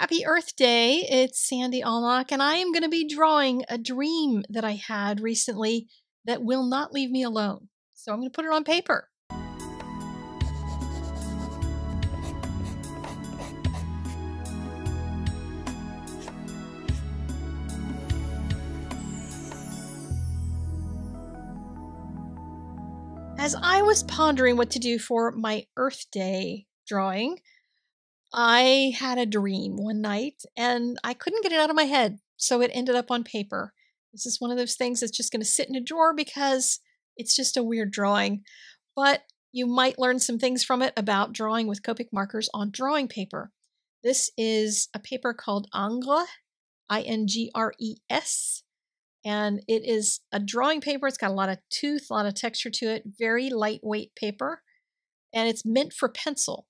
Happy Earth Day. It's Sandy Allnock, and I am going to be drawing a dream that I had recently that will not leave me alone. So I'm going to put it on paper. As I was pondering what to do for my Earth Day drawing, I had a dream one night and I couldn't get it out of my head. So it ended up on paper. This is one of those things that's just going to sit in a drawer because it's just a weird drawing. But you might learn some things from it about drawing with Copic markers on drawing paper. This is a paper called Ingres, I N G R E S. And it is a drawing paper. It's got a lot of tooth, a lot of texture to it, very lightweight paper. And it's meant for pencil.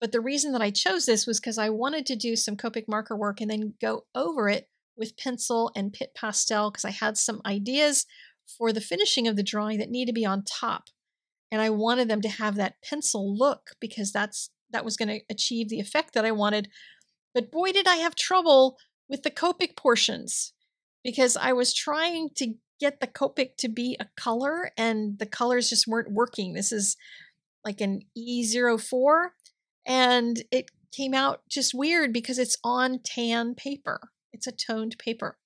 But the reason that I chose this was because I wanted to do some Copic marker work and then go over it with pencil and Pitt pastel because I had some ideas for the finishing of the drawing that need to be on top. And I wanted them to have that pencil look because that's that was going to achieve the effect that I wanted. But boy, did I have trouble with the Copic portions because I was trying to get the Copic to be a color and the colors just weren't working. This is like an E04 and it came out just weird because it's on tan paper. It's a toned paper.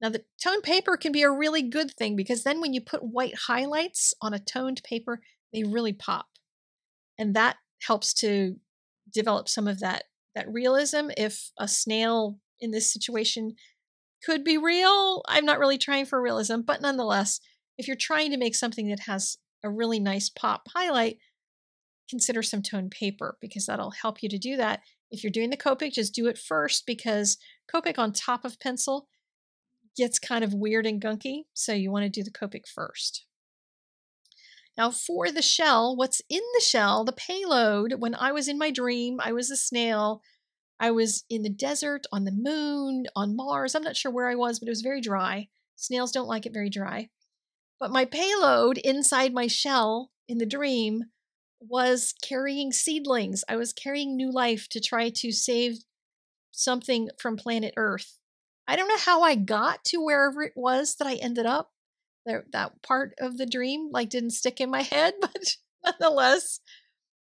Now, the toned paper can be a really good thing because then when you put white highlights on a toned paper, they really pop. And that helps to develop some of that, that realism. If a snail in this situation could be real, I'm not really trying for realism, but nonetheless, if you're trying to make something that has a really nice pop highlight, consider some toned paper because that'll help you to do that. If you're doing the Copic, just do it first because Copic on top of pencil gets kind of weird and gunky, so you want to do the Copic first. Now for the shell, what's in the shell, the payload, when I was in my dream, I was a snail. I was in the desert, on the moon, on Mars. I'm not sure where I was, but it was very dry. Snails don't like it very dry. But my payload inside my shell in the dream was carrying seedlings. I was carrying new life to try to save something from planet Earth. I don't know how I got to wherever it was that I ended up. There, that part of the dream like didn't stick in my head, but nonetheless,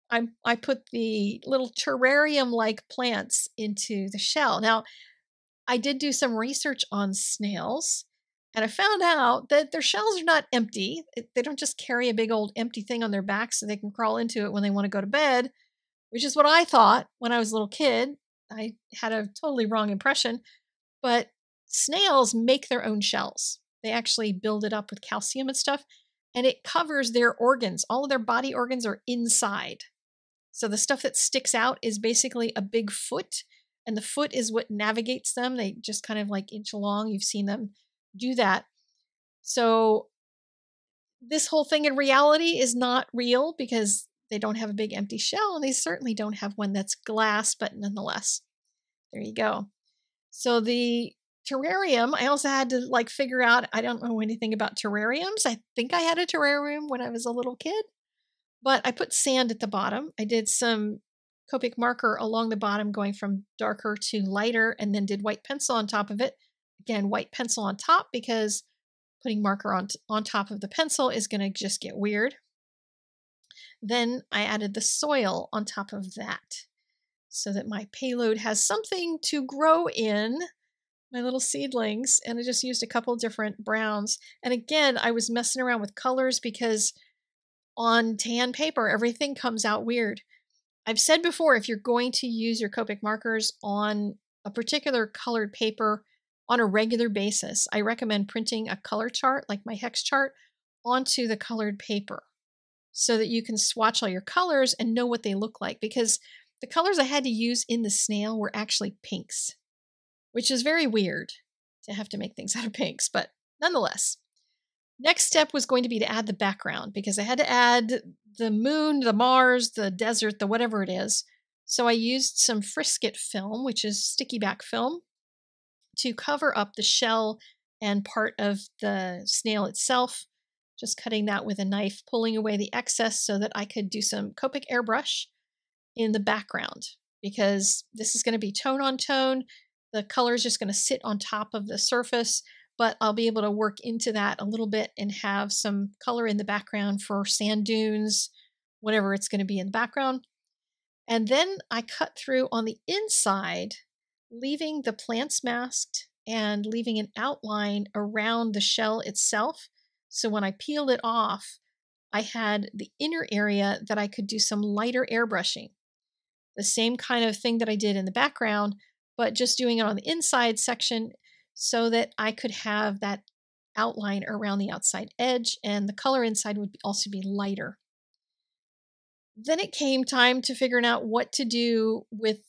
I I put the little terrarium-like plants into the shell. Now, I did do some research on snails, and I found out that their shells are not empty. Eh, they don't just carry a big old empty thing on their back so they can crawl into it when they want to go to bed, which is what I thought when I was a little kid. I had a totally wrong impression. But snails make their own shells. They actually build it up with calcium and stuff, and it covers their organs. All of their body organs are inside. So the stuff that sticks out is basically a big foot, and the foot is what navigates them. They just kind of like inch along. You've seen them do that. So this whole thing in reality is not real because they don't have a big empty shell and they certainly don't have one that's glass, but nonetheless, there you go. So the terrarium, I also had to like figure out, I don't know anything about terrariums. I think I had a terrarium when I was a little kid, but I put sand at the bottom. I did some Copic marker along the bottom going from darker to lighter and then did white pencil on top of it Again, white pencil on top because putting marker on, on top of the pencil is going to just get weird. Then I added the soil on top of that so that my payload has something to grow in, my little seedlings, and I just used a couple different browns. And again, I was messing around with colors because on tan paper, everything comes out weird. I've said before, if you're going to use your Copic markers on a particular colored paper, on a regular basis. I recommend printing a color chart, like my hex chart, onto the colored paper so that you can swatch all your colors and know what they look like because the colors I had to use in the snail were actually pinks, which is very weird to have to make things out of pinks, but nonetheless. Next step was going to be to add the background because I had to add the moon, the Mars, the desert, the whatever it is. So I used some Frisket film, which is sticky back film, to cover up the shell and part of the snail itself. Just cutting that with a knife, pulling away the excess so that I could do some Copic airbrush in the background because this is going to be tone on tone. The color is just going to sit on top of the surface, but I'll be able to work into that a little bit and have some color in the background for sand dunes, whatever it's going to be in the background. And then I cut through on the inside, leaving the plants masked and leaving an outline around the shell itself. So when I peeled it off, I had the inner area that I could do some lighter airbrushing. The same kind of thing that I did in the background, but just doing it on the inside section so that I could have that outline around the outside edge and the color inside would also be lighter. Then it came time to figuring out what to do with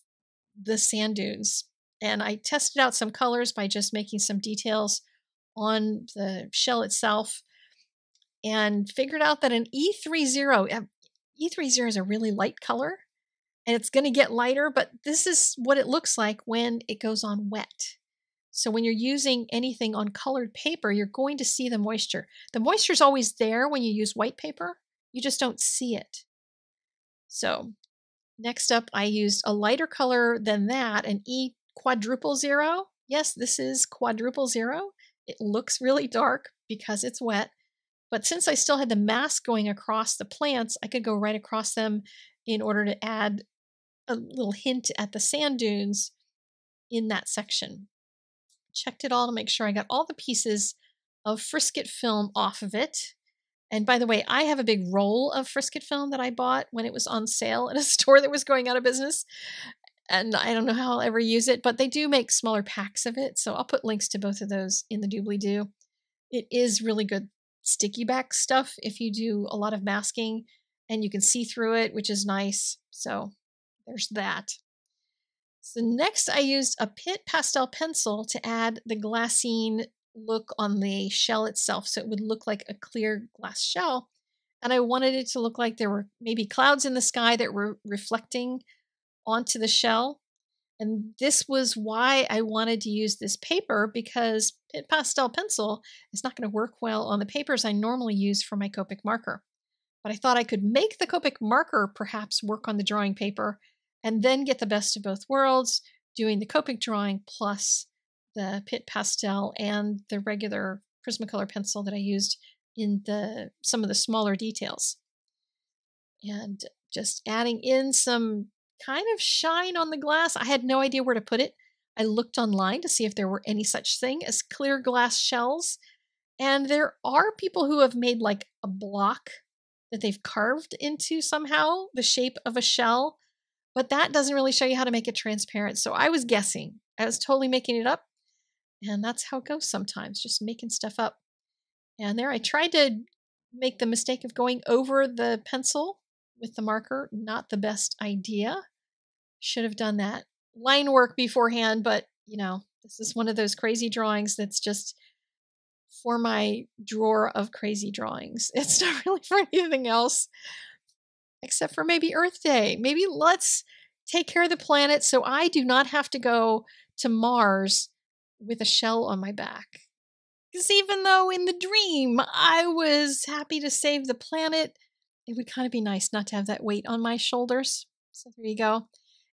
the sand dunes. And I tested out some colors by just making some details on the shell itself and figured out that an E30, um, E30 is a really light color and it's going to get lighter, but this is what it looks like when it goes on wet. So when you're using anything on colored paper, you're going to see the moisture. The moisture is always there when you use white paper. You just don't see it. So next up, I used a lighter color than that, an E quadruple zero. Yes, this is quadruple zero. It looks really dark because it's wet, but since I still had the mask going across the plants, I could go right across them in order to add a little hint at the sand dunes in that section. Checked it all to make sure I got all the pieces of Frisket film off of it. And by the way, I have a big roll of Frisket film that I bought when it was on sale at a store that was going out of business. And I don't know how I'll ever use it, but they do make smaller packs of it. So I'll put links to both of those in the doobly doo. It is really good sticky back stuff if you do a lot of masking and you can see through it, which is nice. So there's that. So next I used a Pitt pastel pencil to add the glassine look on the shell itself. So it would look like a clear glass shell. And I wanted it to look like there were maybe clouds in the sky that were reflecting onto the shell. And this was why I wanted to use this paper because pastel pencil is not going to work well on the papers I normally use for my Copic marker. But I thought I could make the Copic marker perhaps work on the drawing paper and then get the best of both worlds, doing the Copic drawing plus the Pitt pastel and the regular Prismacolor pencil that I used in the some of the smaller details. And just adding in some kind of shine on the glass. I had no idea where to put it. I looked online to see if there were any such thing as clear glass shells. And there are people who have made like a block that they've carved into somehow the shape of a shell, but that doesn't really show you how to make it transparent. So I was guessing. I was totally making it up. And that's how it goes sometimes, just making stuff up. And there I tried to make the mistake of going over the pencil with the marker. Not the best idea. Should have done that line work beforehand, but you know, this is one of those crazy drawings that's just for my drawer of crazy drawings. It's not really for anything else except for maybe Earth Day. Maybe let's take care of the planet so I do not have to go to Mars with a shell on my back. Because even though in the dream I was happy to save the planet, it would kind of be nice not to have that weight on my shoulders. So there you go.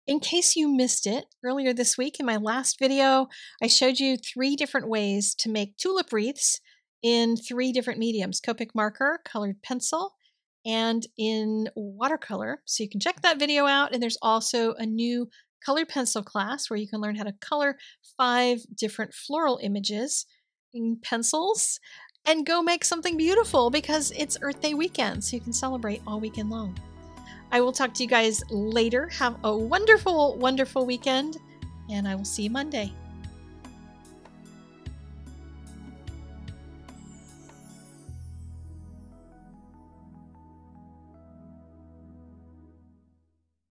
In case you missed it, earlier this week in my last video, I showed you three different ways to make tulip wreaths in three different mediums, Copic marker, colored pencil, and in watercolor. So you can check that video out. And there's also a new colored pencil class where you can learn how to color five different floral images in pencils and go make something beautiful because it's Earth Day weekend, so you can celebrate all weekend long. I will talk to you guys later. Have a wonderful, wonderful weekend, and I will see you Monday.